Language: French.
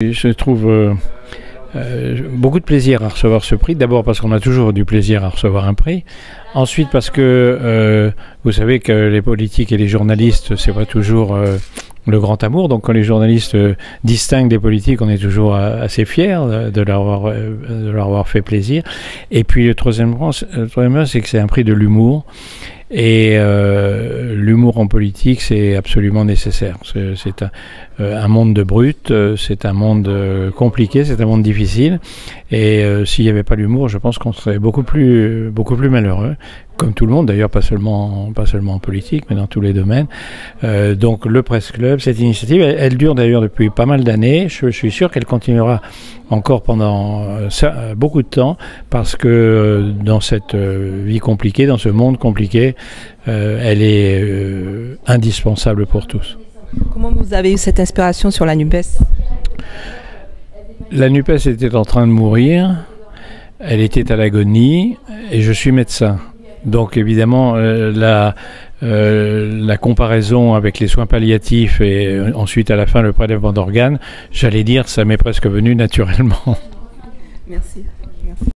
Je trouve euh, euh, beaucoup de plaisir à recevoir ce prix. D'abord parce qu'on a toujours du plaisir à recevoir un prix. Ensuite parce que euh, vous savez que les politiques et les journalistes, c'est pas toujours le grand amour. Donc quand les journalistes distinguent des politiques, on est toujours assez fiers de, leur avoir, fait plaisir. Et puis le troisième point, c'est que c'est un prix de l'humour. Et euh, l'humour en politique, c'est absolument nécessaire. C'est un, euh, un monde de brut, euh, c'est un monde euh, compliqué, c'est un monde difficile. Et euh, s'il n'y avait pas l'humour, je pense qu'on serait beaucoup plus, beaucoup plus malheureux, comme tout le monde d'ailleurs, pas seulement, pas seulement en politique, mais dans tous les domaines. Euh, donc le Presse Club, cette initiative, elle, elle dure d'ailleurs depuis pas mal d'années. Je, je suis sûr qu'elle continuera encore pendant euh, euh, beaucoup de temps, parce que euh, dans cette vie compliquée, dans ce monde compliqué, elle est indispensable pour tous. Comment vous avez eu cette inspiration sur la NUPES? La NUPES était en train de mourir, elle était à l'agonie, et je suis médecin. Donc évidemment, euh, la, euh, la comparaison avec les soins palliatifs et euh, ensuite à la fin le prélèvement d'organes, j'allais dire, ça m'est presque venu naturellement. Merci.